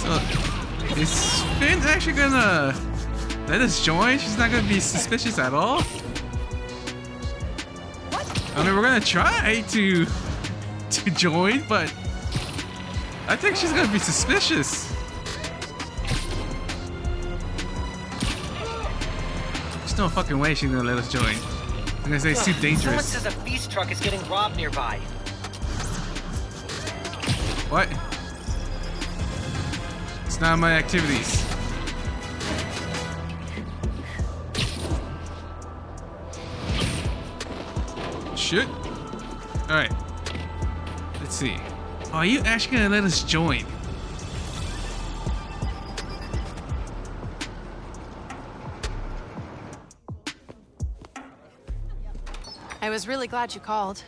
So, is Phin actually gonna let us join? She's not gonna be suspicious at all? I mean, we're gonna try to to join, but I think she's gonna be suspicious. There's no fucking way she's gonna let us join. I'm gonna say it's too Someone dangerous. says a feast truck is getting robbed nearby. It's not my activities. Shit. Alright. Let's see. Are you actually gonna let us join? I was really glad you called.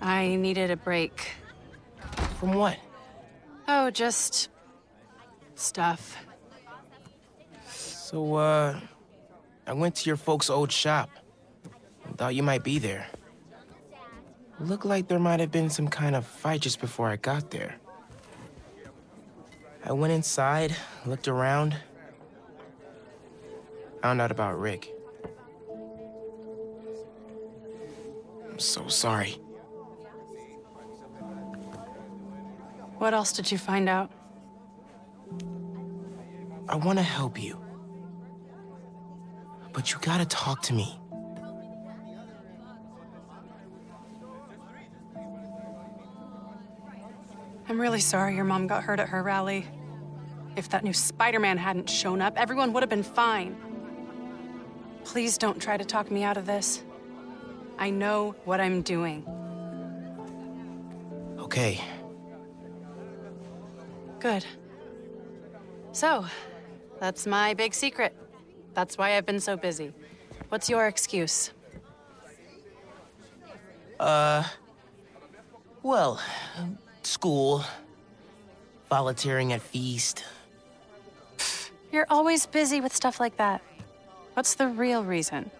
I needed a break. From what? Oh, just stuff. So, uh, I went to your folks' old shop. Thought you might be there. Looked like there might have been some kind of fight just before I got there. I went inside, looked around, found out about Rick. I'm so sorry. What else did you find out? I want to help you. But you gotta talk to me. I'm really sorry your mom got hurt at her rally. If that new Spider-Man hadn't shown up, everyone would have been fine. Please don't try to talk me out of this. I know what I'm doing. Okay, Good. So, that's my big secret. That's why I've been so busy. What's your excuse? Uh, well, school, volunteering at Feast. You're always busy with stuff like that. What's the real reason?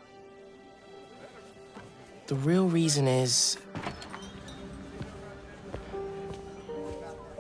The real reason is.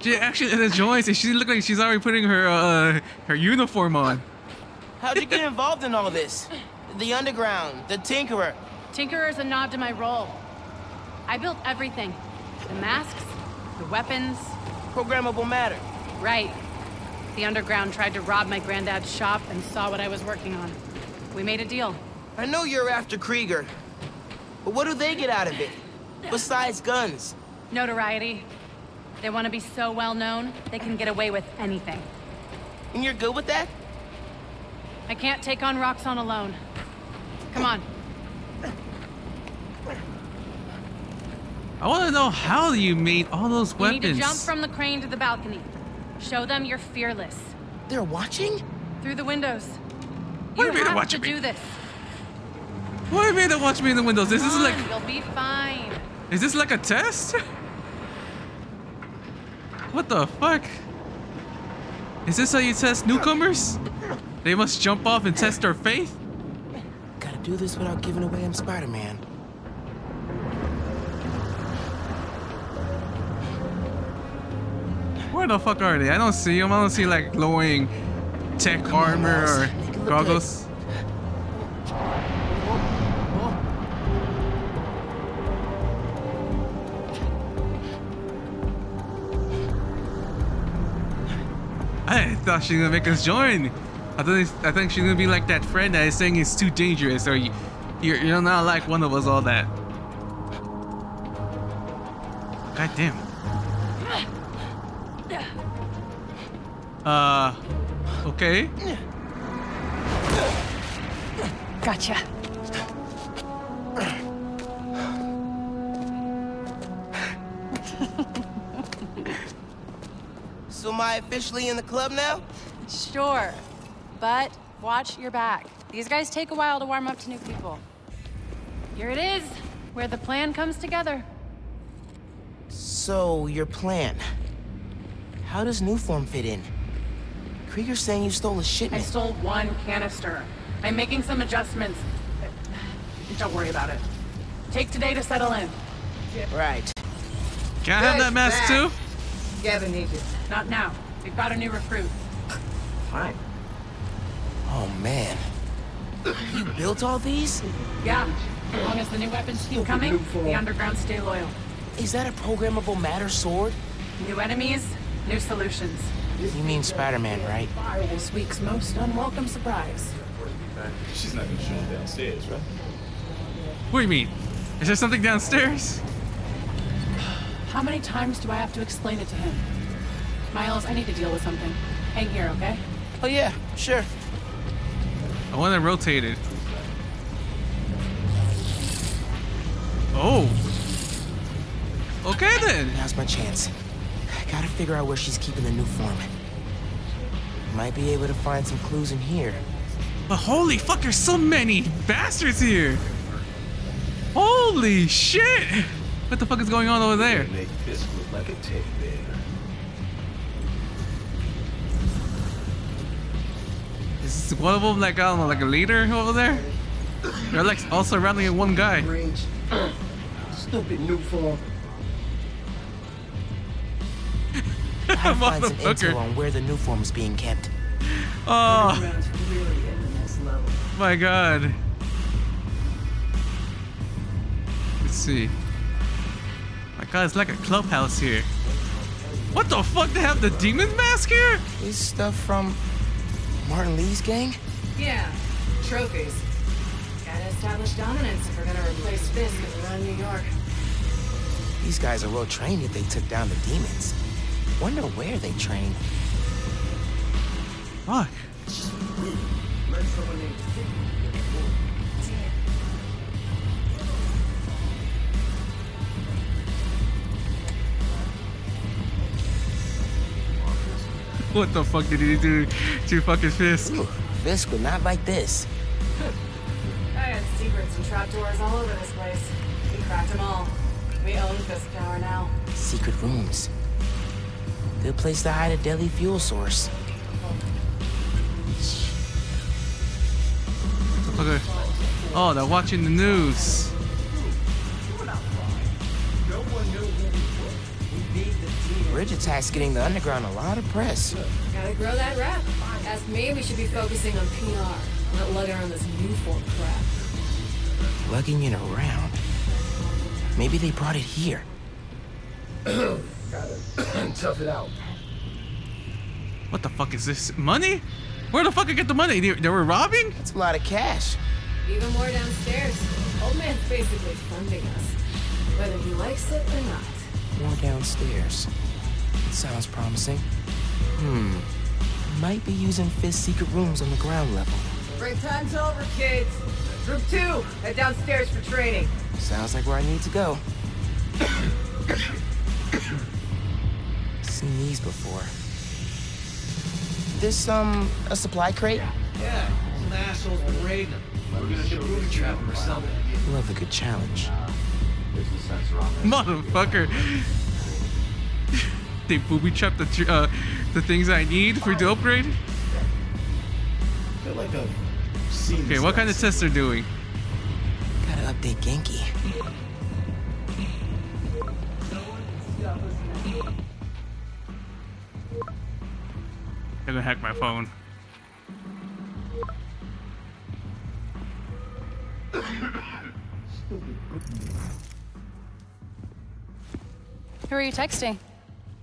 She actually let us join. and She look like she's already putting her uh, her uniform on. How'd you get involved in all this? The underground, the Tinkerer. Tinkerer's a nod to my role. I built everything. The masks, the weapons. Programmable matter. Right. The underground tried to rob my granddad's shop and saw what I was working on. We made a deal. I know you're after Krieger, but what do they get out of it? Besides guns. Notoriety. They want to be so well known, they can get away with anything. And you're good with that? I can't take on Roxxon alone. Come on. I want to know how you made all those You weapons. need to jump from the crane to the balcony. Show them you're fearless. They're watching? Through the windows. What do you you mean they're have watching to me? do this. What do you mean they watch me in the windows? Is this Come like You'll be fine. is this like a test? What the fuck? Is this how you test newcomers? They must jump off and test their faith? Gotta do this without giving away I'm Spider-Man. Where the fuck are they? I don't see them. I don't see like glowing tech Come armor or Make it I thought she was gonna make us join. I think I think she's gonna be like that friend that is saying it's too dangerous, or you, you're you're not like one of us. All that. God damn. Uh, okay. Gotcha. So am I officially in the club now? Sure. But watch your back. These guys take a while to warm up to new people. Here it is, where the plan comes together. So, your plan. How does Nuform fit in? Krieger's saying you stole a shipment. I stole one canister. I'm making some adjustments. Don't worry about it. Take today to settle in. Right. Can I have that mask too? Gavin needs it. Not now. We've got a new recruit. Fine. Oh, man. You built all these? Yeah. As long as the new weapons keep coming, the underground stay loyal. Is that a programmable matter sword? New enemies, new solutions. You mean Spider-Man, right? This week's most unwelcome surprise. She's not gonna show him downstairs, right? What do you mean? Is there something downstairs? How many times do I have to explain it to him? Miles, I need to deal with something. Hang here, okay? Oh, yeah, sure. I want to rotate it. Oh. Okay then. Now's my chance. I gotta figure out where she's keeping the Nuform. Might be able to find some clues in here. But holy fuck, there's so many bastards here. Holy shit. What the fuck is going on over there? Make this look like a teddy bear. Is one of them like, I don't know, like a leader over there? They're like all surrounding one guy. Range. Stupid Nuform. Gotta find some intel on where the Nuform is being kept. Oh my god. Let's see. My god, it's like a clubhouse here. What the fuck? They have the demon mask here? Is stuff from Martin Li's gang? Yeah, trophies. Gotta establish dominance if we're gonna replace Fisk and run New York. These guys are well trained if they took down the demons. Wonder where they train. Fuck. What the fuck did he do to fucking Fisk? Ooh, Fisk would not like this. I got secrets and trapdoors all over this place. We cracked them all. We own Fisk Tower now. Secret rooms. Good place to hide a deadly fuel source. Okay. Oh, they're watching the news. Bridge attack's getting the underground a lot of press. Gotta grow that rep. Ask me, we should be focusing on PR, not lugging around this new form crap. Lugging it around. Maybe they brought it here. Gotta tough it out. What the fuck is this? Money? Where the fuck I get the money? They, they were robbing? That's a lot of cash. Even more downstairs. Old man's basically funding us. Whether he likes it or not. More downstairs. It sounds promising. Hmm. Might be using Fisk's secret rooms on the ground level. Break time's over, kids. Group two, head downstairs for training. Sounds like where I need to go. Seen these before. This, um, a supply crate? Yeah, some assholes been raiding them. We're gonna booby trap them or something. Love a good challenge. Motherfucker. They booby trap the tr- uh, the things I need for the upgrade. Feel like I've Okay, what kind of tests they're doing? Gotta update Ganke. They're gonna hack my phone. Who are you texting?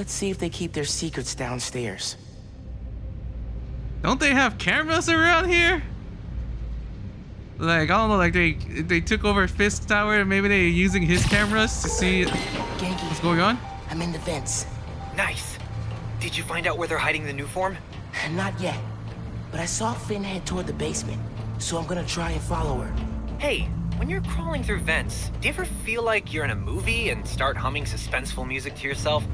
Let's see if they keep their secrets downstairs. Don't they have cameras around here? Like I don't know, like they they took over Fisk Tower and maybe they're using his cameras to see what's going on. I'm in the vents. Nice. Did you find out where they're hiding the Nuform? Not yet, but I saw Phin head toward the basement, so I'm gonna try and follow her. Hey, when you're crawling through vents, do you ever feel like you're in a movie and start humming suspenseful music to yourself?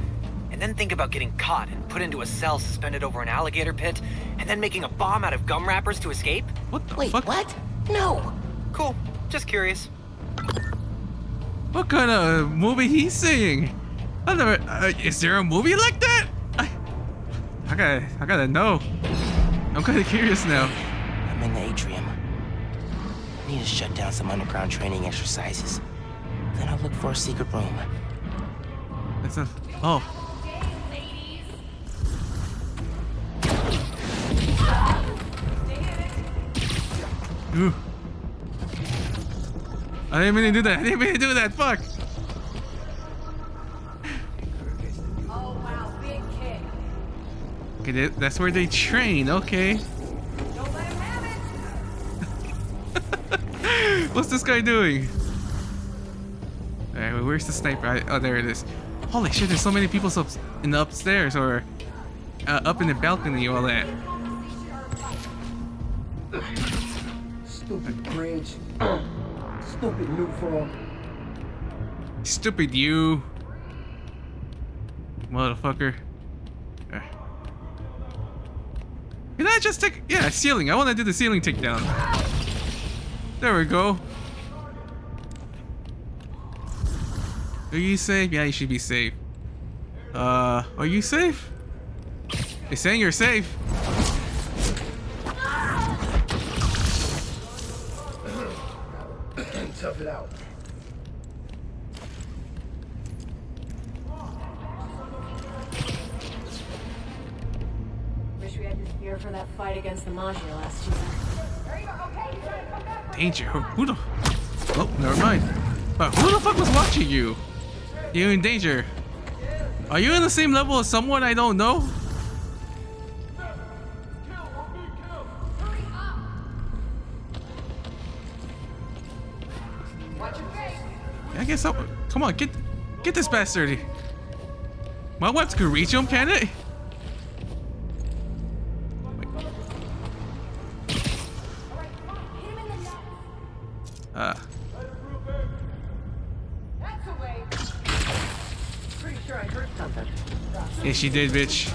And then think about getting caught and put into a cell suspended over an alligator pit, and then making a bomb out of gum wrappers to escape? What the Wait, fuck? what? No! Cool. Just curious. What kind of movie he's seeing? I never. Uh, is there a movie like that? I, I gotta, I gotta know. I'm kind of curious now. I'm in the atrium. I need to shut down some underground training exercises. Then I'll look for a secret room. It's a. Oh. Ooh. I didn't mean to do that. I didn't mean to do that. Fuck. Oh wow, big kick. Okay, that's where they train. Okay. Don't let him have it. What's this guy doing? Alright, well, where's the sniper? Oh, there it is. Holy shit, there's so many people up in the upstairs or uh, up in the balcony, all that. Stupid bridge. Stupid Nuform. Stupid you. Motherfucker. Uh. Can I just take... Yeah, ceiling. I want to do the ceiling takedown. There we go. Are you safe? Yeah, you should be safe. Uh, are you safe? They're saying you're safe. Danger. Who, the... Oh, never mind. But who the fuck was watching you? You're in danger. Are you in the same level as someone I don't know? I guess so. Come on, get get this bastard. My webs can reach him, can it? She did, bitch.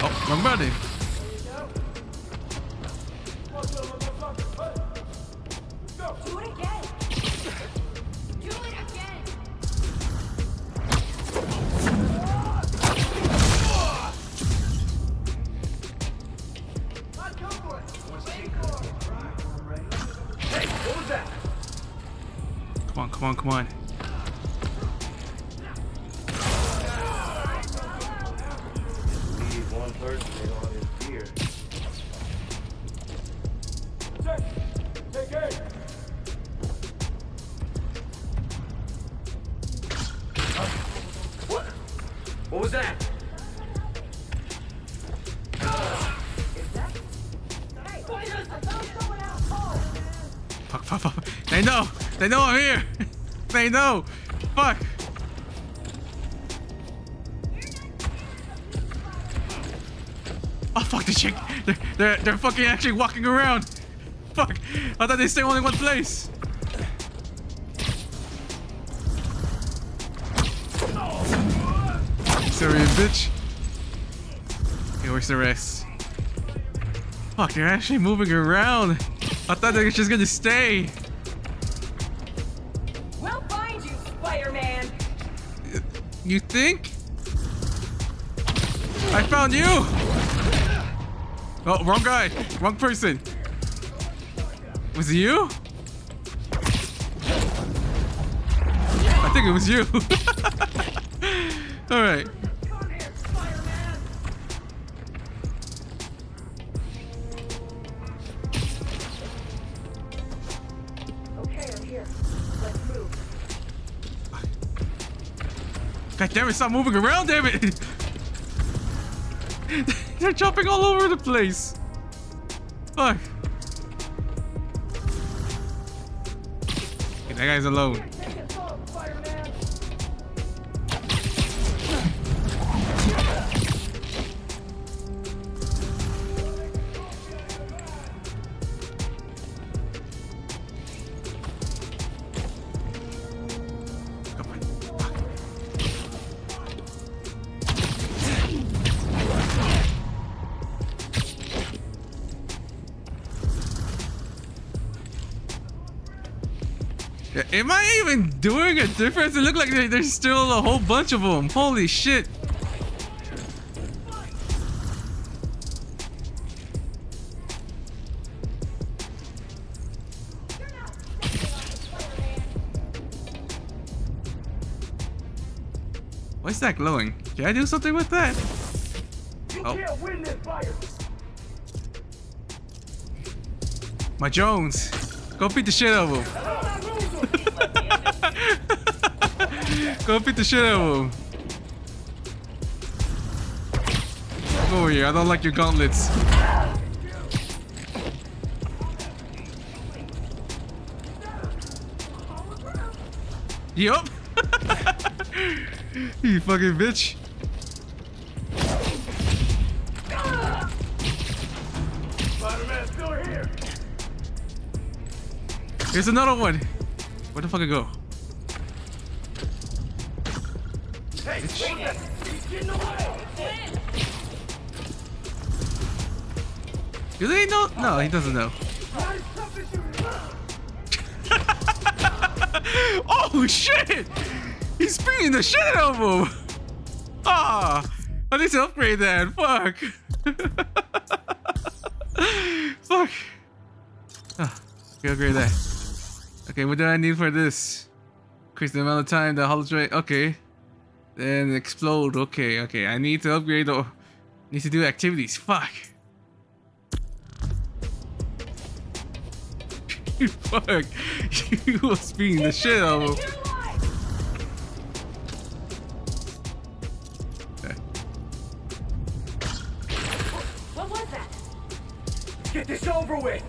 Oh, wrong button. Do it again. Do it again. Come on, come on, come on. They know I'm here. they know. Fuck. Oh fuck the chick. They're, they're they're fucking actually walking around. Fuck. I thought they stay only one place. Syrian bitch. Okay, where's the rest? Fuck, they're actually moving around. I thought they were just gonna stay. You think? I found you! Oh, wrong guy. Wrong person. Was it you? I think it was you. Alright. Okay, God damn it, stop moving around, damn it! They're jumping all over the place. Fuck. Okay, that guy's alone. Doing a difference? It look like there's still a whole bunch of them. Holy shit. Why is that glowing? Can I do something with that? You Oh. can't win this fire. My Jones. Go beat the shit out of him. Go beat the shit out of him. Go here. I don't like your gauntlets. Yup. you fucking bitch. Here's another one. Where the fuck I go? Do they know? No, he doesn't know. Oh shit! He's beating the shit out of him! Ah! I need to upgrade that. Fuck! Fuck! Ah, okay, upgrade that. Okay, what do I need for this? Increase the amount of time the hologram. Okay. Then explode. Okay, okay. I need to upgrade or Need to do activities. Fuck. Fuck. You was beating the shit out of him. What was that? Get this over with.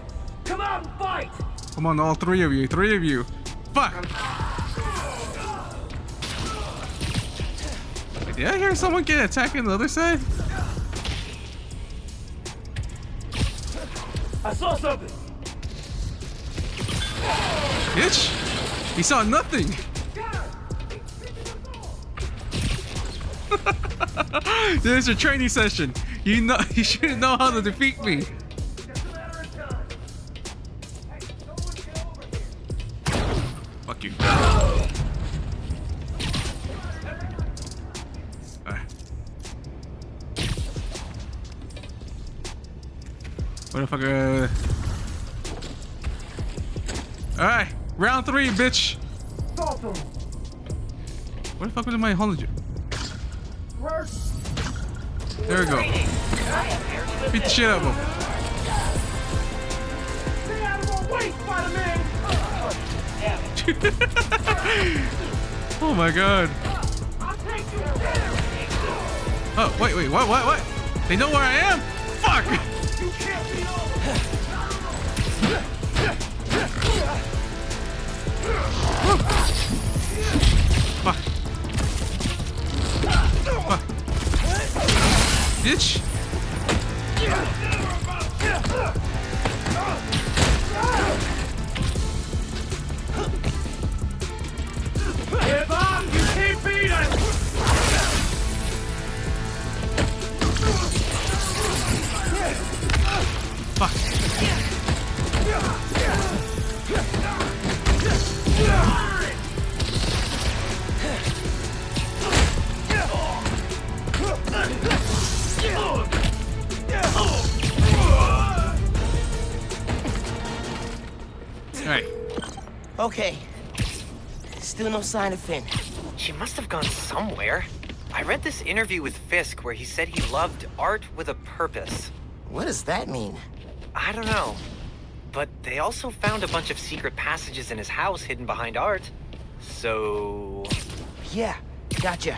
Come out and fight. Come on, all three of you. Three of you. Fuck. Wait, did I hear someone get attacked on the other side? I saw something. Bitch! He saw nothing! this is a training session. You know you should know how to defeat me. Just a matter of three, bitch. Where the fuck was my? First. There we go. Beat the shit out of him. Oh my god. Oh, wait, wait, what, what, what? They know where I am? Fuck. No sign of Phin. She must have gone somewhere. I read this interview with Fisk where he said he loved art with a purpose. What does that mean? I don't know. But they also found a bunch of secret passages in his house hidden behind art. So. Yeah, gotcha.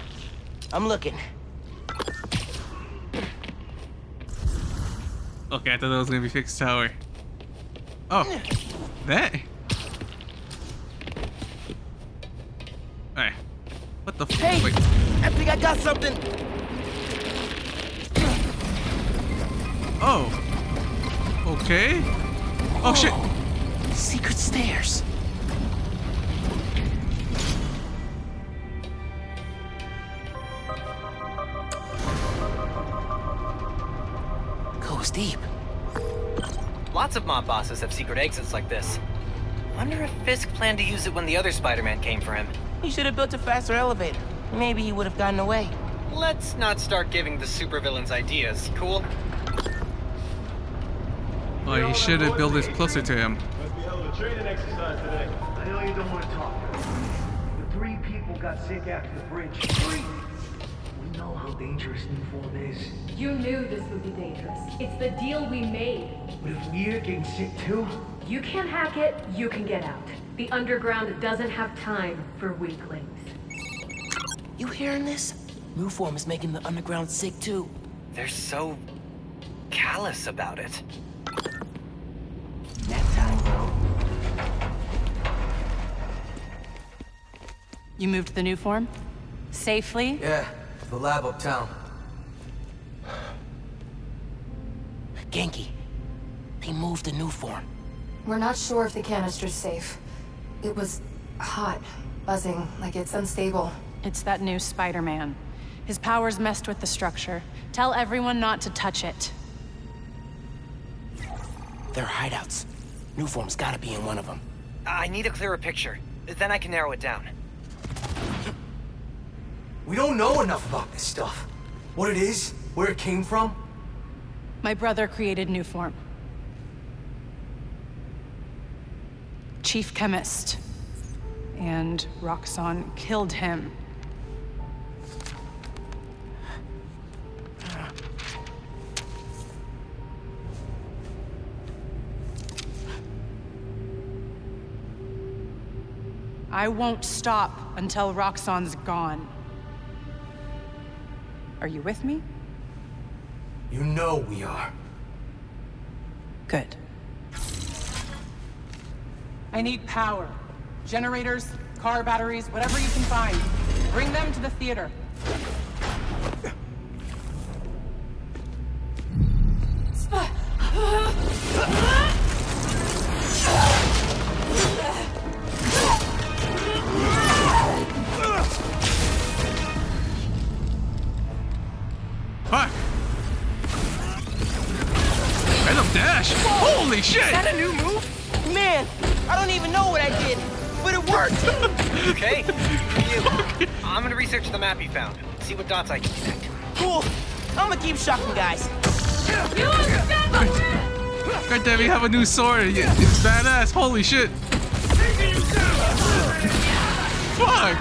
I'm looking. Okay, I thought that was gonna be fixed tower. Oh, that. What the Hey! Wait. I think I got something. Oh. Okay. Oh, oh shit. Secret stairs. Goes deep. Lots of mob bosses have secret exits like this. Wonder if Fisk planned to use it when the other Spider-Man came for him. He should have built a faster elevator. Maybe he would have gotten away. Let's not start giving the supervillains ideas, cool? Oh, he should have built this closer to him. Must be hell of a training exercise today. I know you don't want to talk. The three people got sick after the bridge. Three! We know how dangerous Nuform is. You knew this would be dangerous. It's the deal we made. But if we're getting sick too, You can't hack it, you can get out. The underground doesn't have time for weaklings. You hearing this? Nuform is making the underground sick too. They're so callous about it. That time, bro. You moved the Nuform? Safely? Yeah, the lab uptown. Ganke. They moved the Nuform. We're not sure if the canister's safe. It was hot, buzzing, like it's unstable. It's that new Spider-Man. His powers messed with the structure. Tell everyone not to touch it. They're hideouts. Nuform's gotta be in one of them. I need a clearer picture. Then I can narrow it down. We don't know enough about this stuff. What it is, where it came from. My brother created new Chief chemist. And Roxxon killed him. I won't stop until Roxxon's gone. Are you with me? You know we are. Good. I need power. Generators, car batteries, whatever you can find. Bring them to the theater. Okay, you. I'm gonna research the map you found. See what dots I can connect. cool. I'm gonna keep shocking guys. God damn, you have a new sword. It's badass. Holy shit. Fuck.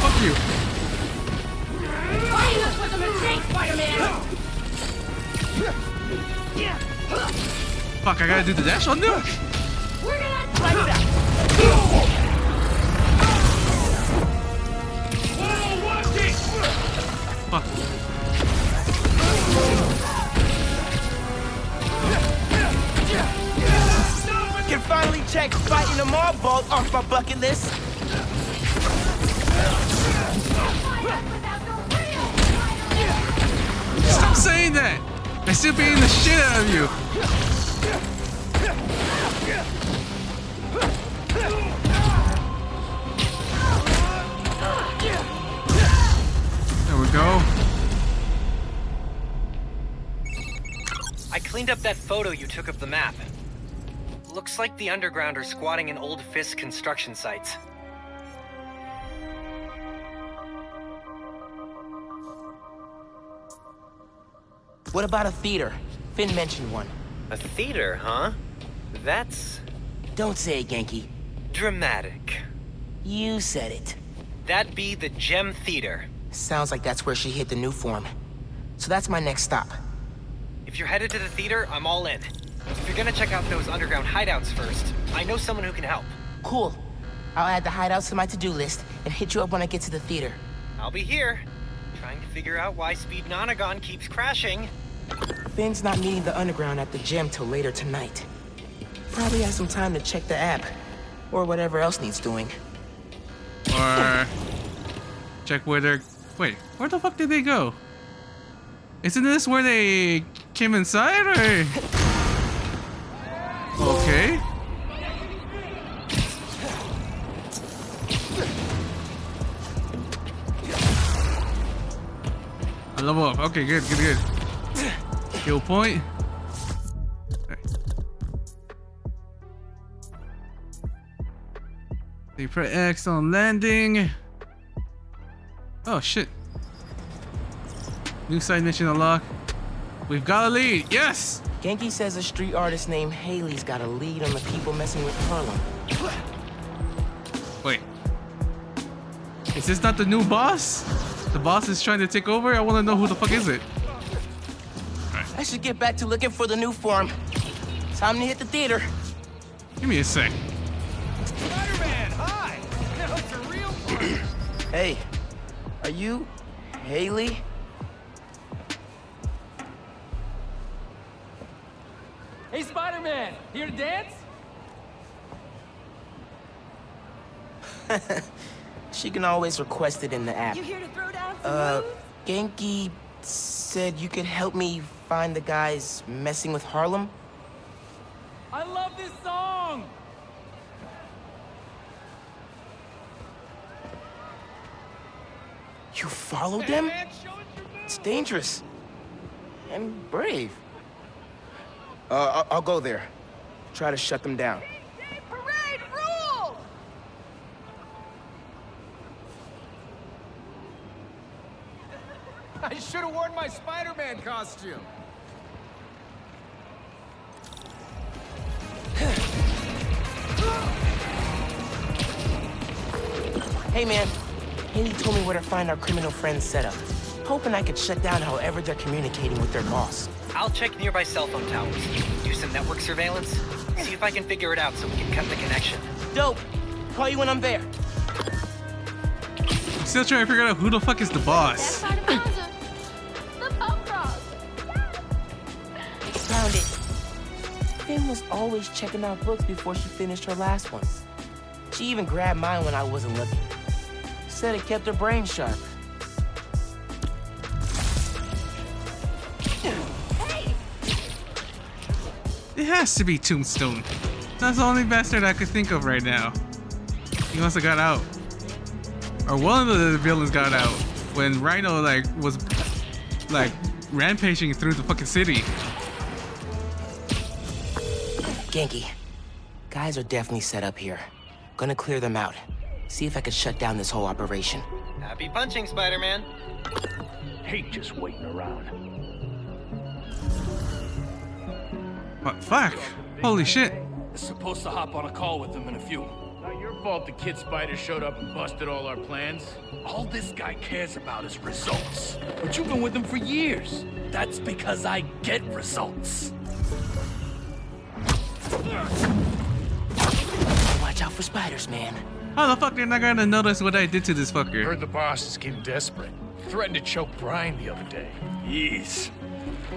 Fuck you. This was a mistake, Spider-Man! Fuck, I gotta do the dash on them? We're gonna like that! Can finally check fighting a mob vault off my bucket list. Stop saying that! They're still beating the shit out of you! Cleaned up that photo you took of the map. Looks like the underground are squatting in old Fisk construction sites. What about a theater? Phin mentioned one. A theater, huh? That's Don't say it, Ganke. dramatic. You said it. That'd be the Gem Theater. Sounds like that's where she hit the Nuform. So that's my next stop. If you're headed to the theater, I'm all in. If you're gonna check out those underground hideouts first, I know someone who can help. Cool. I'll add the hideouts to my to-do list and hit you up when I get to the theater. I'll be here, trying to figure out why Speed Nonagon keeps crashing. Phin's not meeting the underground at the gym till later tonight. Probably has some time to check the app. Or whatever else needs doing. Or check where they're. Wait, where the fuck did they go? Isn't this where they came inside, or? Okay. I level up. Okay, good, good, good. Kill point. They press X on landing. Oh shit. New side mission unlocked. We've got a lead. Yes! Ganke says a street artist named Hailey's got a lead on the people messing with Harlem. Wait. Is this not the new boss? The boss is trying to take over? I want to know who the fuck is it. I should get back to looking for the Nuform. Time to hit the theater. Give me a sec. Spider-Man, hi! Now it's a real. Hey, are you Hailey? Spider-Man, here to dance? She can always request it in the app. You here to throw down some Uh, moves? Ganke said you could help me find the guys messing with Harlem. I love this song! You followed them? It's dangerous. And brave. Uh, I'll, I'll go there. Try to shut them down. I should have worn my Spider-Man costume. Hey, man. Hailey told me where to find our criminal friends' setup. Hoping I could shut down however they're communicating with their boss. I'll check nearby cell phone towers, do some network surveillance, see if I can figure it out so we can cut the connection. Dope. Call you when I'm there. I'm still trying to figure out who the fuck is the boss. The punk rock! Found it. Phin was always checking out books before she finished her last one. She even grabbed mine when I wasn't looking. Said it kept her brain sharp. Has to be Tombstone. That's the only bastard I could think of right now. He must have got out. Or one of the villains got out when Rhino like was like rampaging through the fucking city. Ganke, guys are definitely set up here. Gonna clear them out. See if I can shut down this whole operation. Happy punching, Spider-Man. Hate just waiting around. What fuck? Holy shit. Supposed to hop on a call with them in a few. Not your fault the kid spider showed up and busted all our plans. All this guy cares about is results. But you've been with him for years. That's because I get results. Watch out for spiders, man. How the fuck they're not gonna notice what I did to this fucker? Heard the boss is getting desperate. Threatened to choke Brian the other day. Jeez.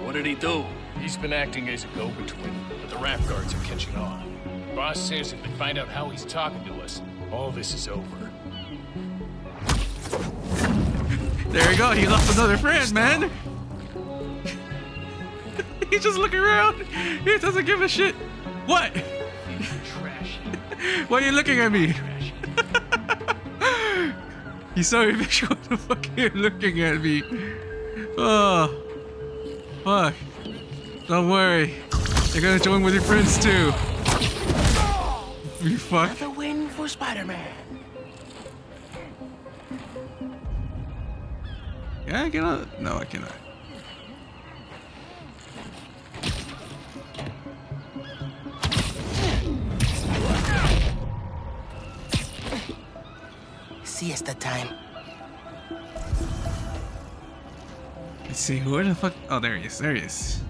What did he do? He's been acting as a go-between, but the Raft guards are catching on. Boss says if we find out how he's talking to us, all this is over. There you go. He lost another friend, man. He's just looking around. He doesn't give a shit. What? Why are you looking at me? He's so bitch. What the fuck are you looking at me? Oh, fuck. Don't worry. You're gonna join with your friends too. You fuck. Another win for Spider-Man. Can I get on? No, I cannot. Siesta time. Let's see, where the fuck? Oh, there he is. There he is.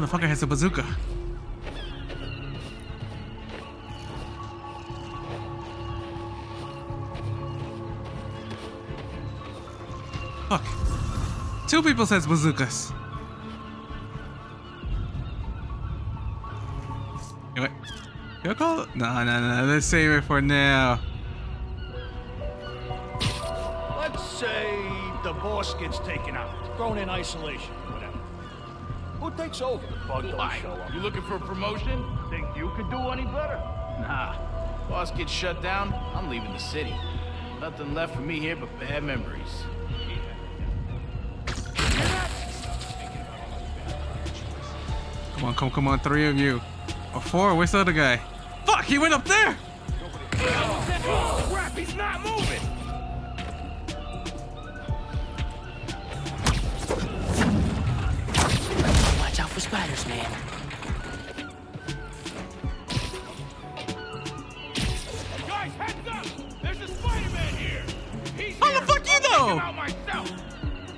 Motherfucker has a bazooka. Fuck. Two people says bazookas. What? You call? No, no, no. Let's save it for now. Let's say the boss gets taken out, thrown in isolation. Who takes over? Bug don't Why? show up. You looking for a promotion? Think you could do any better? Nah. Boss gets shut down, I'm leaving the city. Nothing left for me here but bad memories. Come on, come, come on, three of you. Or four, where's the other guy? Fuck, he went up there! Crap, he's not moving! Spiders, man. Guys, heads up! There's a Spider-Man here! He's How the fuck you know? myself!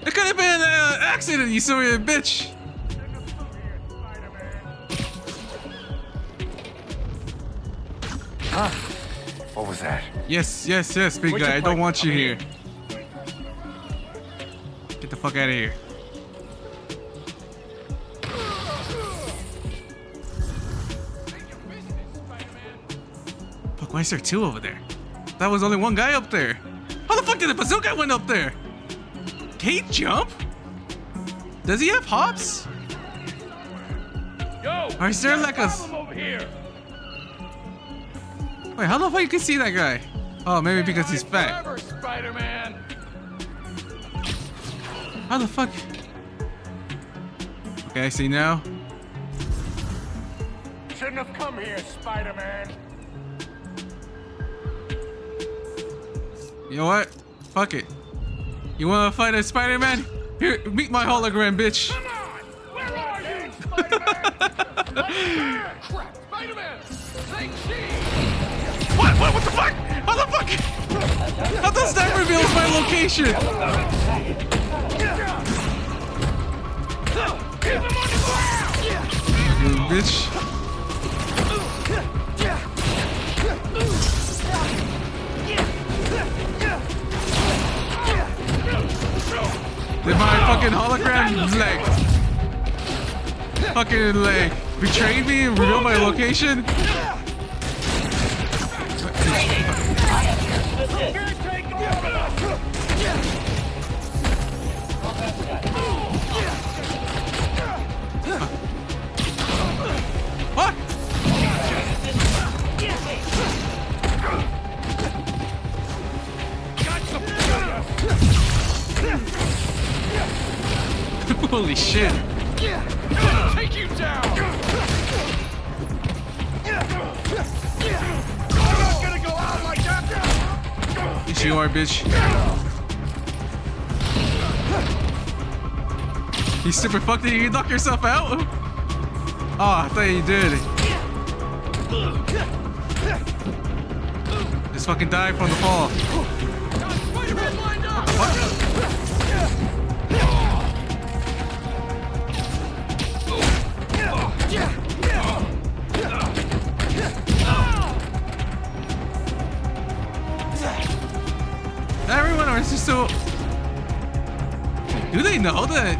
It could have been an uh, accident, you silly bitch. What was that? Yes, yes, yes, big Where'd guy. I don't want you Come here. Get the fuck out of here. Is there two over there? That was only one guy up there. How the fuck did the bazooka went up there? Can he jump? Does he have hops? Yo! Or is there got like a- over here? Wait, how the fuck you can see that guy? Oh, maybe because he's fat. Forever, Spider-Man! How the fuck? Okay, I see now. Shouldn't have come here, Spider-Man. You know what? Fuck it. You wanna fight a Spider-Man? Here, meet my hologram, bitch. Where are you, Spider-Man? Crap, Spider-Man! Take! What? What? What the fuck? How the fuck? How does that reveal my location? Keep him on the ground! You bitch. Did my fucking hologram leg? Fucking leg betrayed me and revealed my location? Holy shit. Take you down! I'm not gonna go out like that! Yes, you are, bitch. You stupid fuck, did you knock yourself out? Oh, I thought you did. Just fucking die from the fall. So. Do they know that?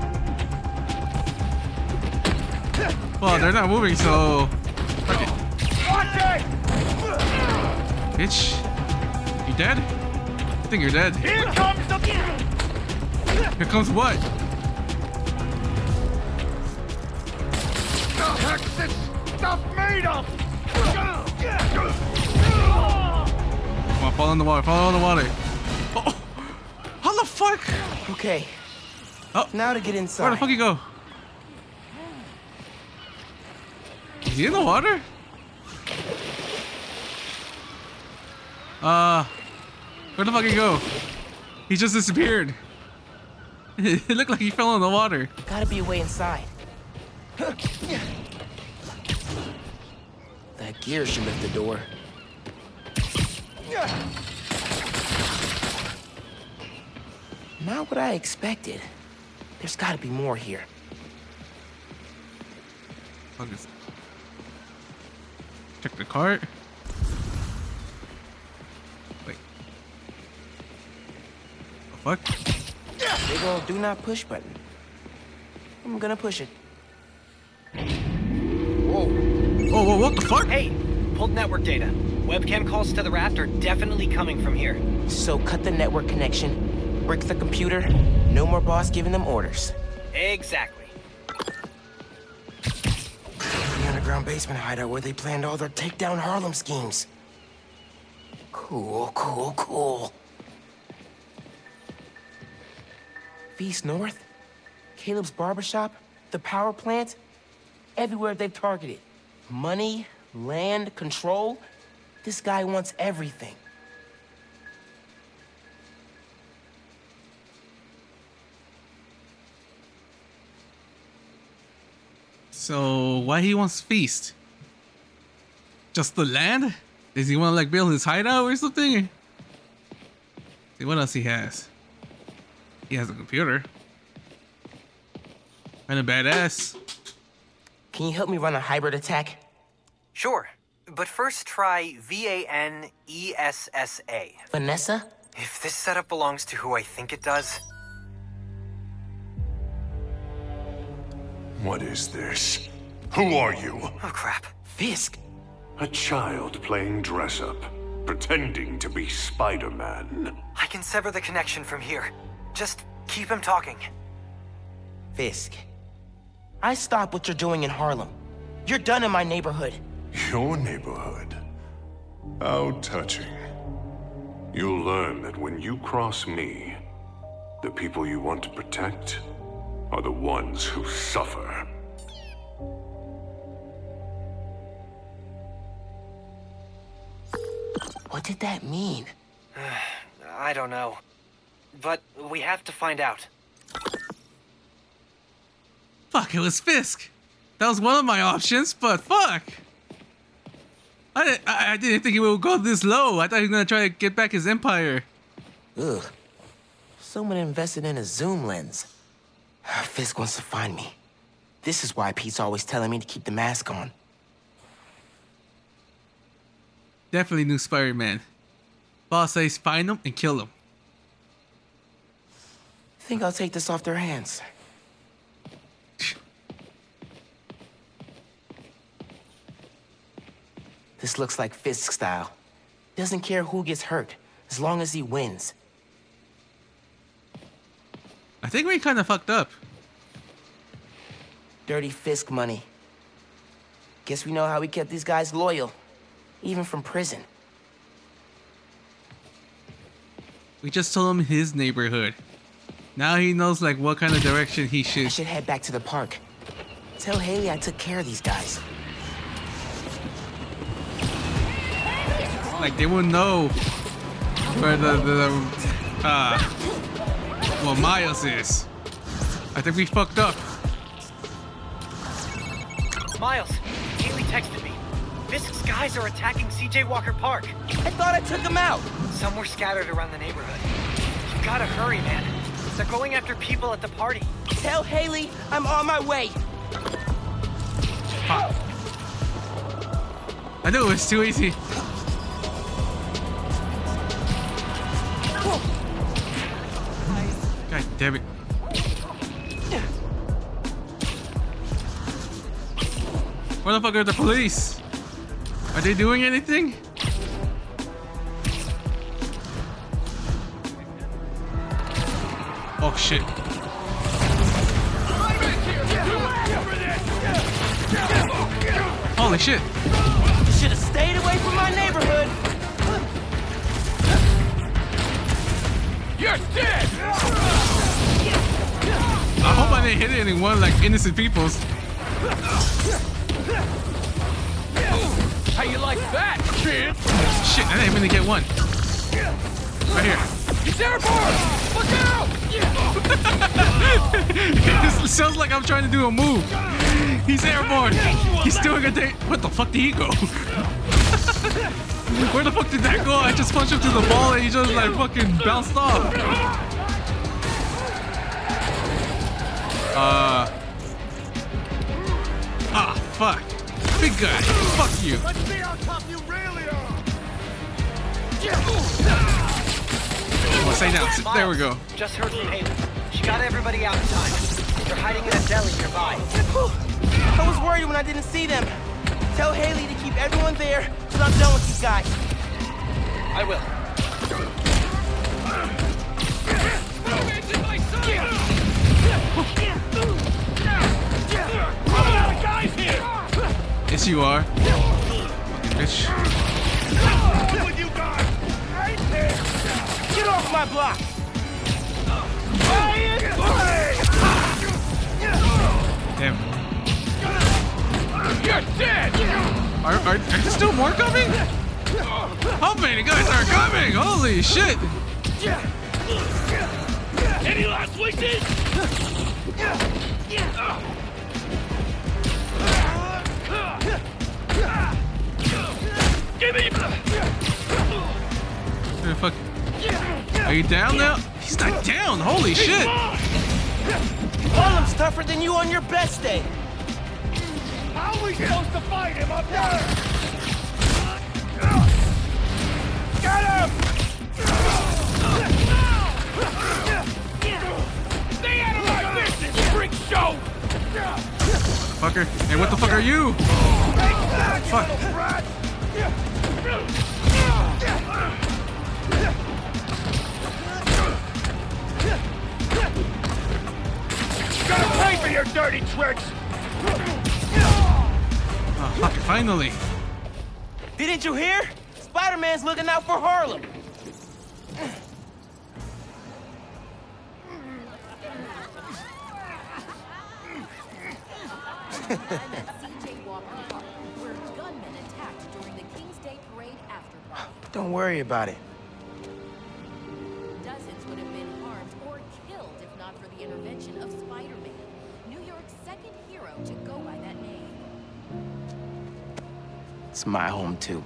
Well, they're not moving, so. It. Bitch. You dead? I think you're dead. Here comes the. Here comes what? The heck's this stuff made of? Come on, fall in the water. Fall in the water. How the fuck? Okay. Oh. Now to get inside. Where the fuck you go? Is he in the water? Uh, where the fuck he go? He just disappeared. it looked like he fell in the water. Gotta be a way inside. That gear should lift the door. Not what I expected. There's gotta be more here. Fuck Check the cart. Wait. The fuck? Big ol' do not push button. I'm gonna push it. Whoa. Whoa, whoa, what the fuck? Hey, pulled network data. Webcam calls to the raft are definitely coming from here. So cut the network connection, brick the computer, no more boss giving them orders. Exactly. The underground basement hideout where they planned all their takedown Harlem schemes. Cool, cool, cool. Feast North, Caleb's barbershop, the power plant, everywhere they've targeted. Money, land, control. This guy wants everything. So why he wants feast? Just the land? Does he want to like build his hideout or something? See what else he has. He has a computer. And a badass. Can you help me run a hybrid attack? Sure, but first try V A N E S S A. Vanessa? If this setup belongs to who I think it does, What is this? Who are you? oh crap. Fisk. A child playing dress up, pretending to be Spider Man. I can sever the connection from here. Just keep him talking. Fisk. I stop what you're doing in Harlem. You're done in my neighborhood. Your neighborhood? How touching. You'll learn that when you cross me, the people you want to protect are the ones who suffer. What did that mean? I don't know. But we have to find out. Fuck, it was Fisk. That was one of my options, but fuck. I, didn't- I, I didn't think he would go this low. I thought he was gonna try to get back his empire. Ugh. Someone invested in a zoom lens. Fisk wants to find me. This is why Pete's always telling me to keep the mask on. Definitely new Spider-Man. Boss says find him and kill him. Think I'll take this off their hands. This looks like Fisk style. Doesn't care who gets hurt, as long as he wins. I think we kind of fucked up. Dirty Fisk money. Guess we know how we kept these guys loyal, even from prison. We just told him his neighborhood. Now he knows like what kind of direction he I should. should head back to the park. Tell Hailey I took care of these guys. Like they will know where the the uh well Miles is. I think we fucked up. Miles, Hailey texted me. Fisk's guys are attacking CJ Walker Park. I thought I took them out. Some were scattered around the neighborhood. You gotta hurry, man. They're going after people at the party. Tell Hailey I'm on my way. I knew it was too easy. Damn it. Where the fuck are the police? Are they doing anything? Oh shit. Holy shit. You should have stayed away from my neighborhood. You're dead! I hope I didn't hit anyone like innocent peoples. How you like that, kid? Shit, I didn't even get one. Right here. He's airborne! Look out! this sounds like I'm trying to do a move. He's airborne. He's doing a day. What the fuck did he go? Where the fuck did that go? I just punched him through the ball and he just like fucking bounced off. Uh. Ah, fuck. Big guy. Fuck you. Let's see how tough you really are. Oh, stay down. Sit- There we go. Just heard from Hailey. She got everybody out in time. They're hiding in a deli nearby. I was worried when I didn't see them. Tell Hailey to keep everyone there till I'm done with these guys. I will. Yes, you are. Fucking bitch. Get off my block! Damn. You're dead! Are, are, are there still more coming? How many guys are coming? Holy shit! Any last wishes? Give me. Where fuck? Are you down now? He's not down. Holy shit! Harlem's tougher than you on your best day. How are we supposed to fight him up there? Get him! Stay out of my business, freak show! Fucker. Hey, what the fuck are you? Fuck. Gotta pay for your dirty tricks! Oh, fuck finally. Didn't you hear? Spider-Man's looking out for Harlem. CJ Walker Park, where gunmen attacked during the King's Day Parade after party. Don't worry about it. Dozens would have been harmed or killed if not for the intervention of Spider-Man, New York's second hero to go by that name. It's my home too.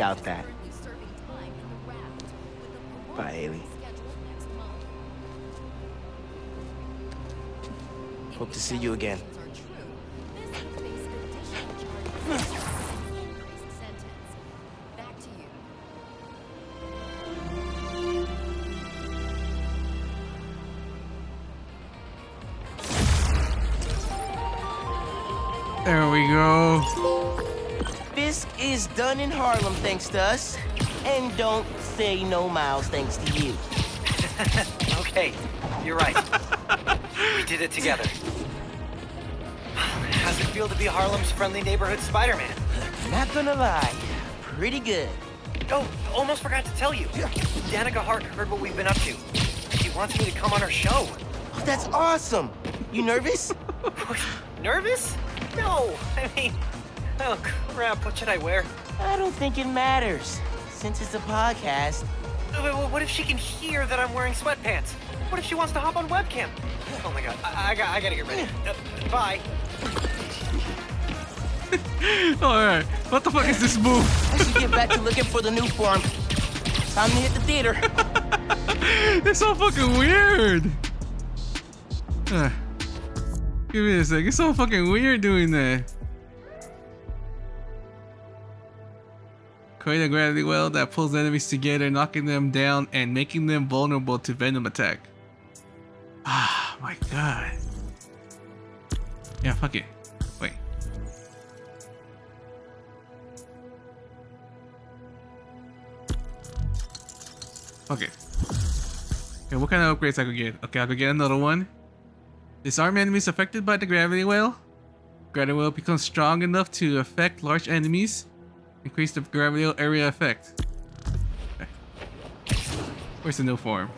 Doubt that. Bye, Hailey. Hope to see you again. Done in Harlem thanks to us. And don't say no miles thanks to you. okay, you're right. we did it together. How's it feel to be Harlem's friendly neighborhood Spider-Man? Not gonna lie, pretty good. Oh, almost forgot to tell you. Danica Hart heard what we've been up to. She wants me to come on her show. Oh, that's awesome. You nervous? Nervous? No, I mean, oh crap, what should I wear? I don't think it matters. Since it's a podcast, wait, wait, What if she can hear that I'm wearing sweatpants? What if she wants to hop on webcam? Oh my god, I, I, got, I gotta get ready. Uh, bye. Alright. What the fuck is this move? I should get back to looking for the Nuform. Time to hit the theater. it's so fucking weird. Uh, give me a sec. It's so fucking weird doing that. Create a gravity well that pulls enemies together, knocking them down and making them vulnerable to venom attack. Ah, my god. Yeah, fuck it. Wait. Okay. Okay, what kind of upgrades I could get? Okay, I could get another one. Disarm enemies affected by the gravity well. Gravity well becomes strong enough to affect large enemies. Increase the gravity area effect. Okay. Where's the Nuform?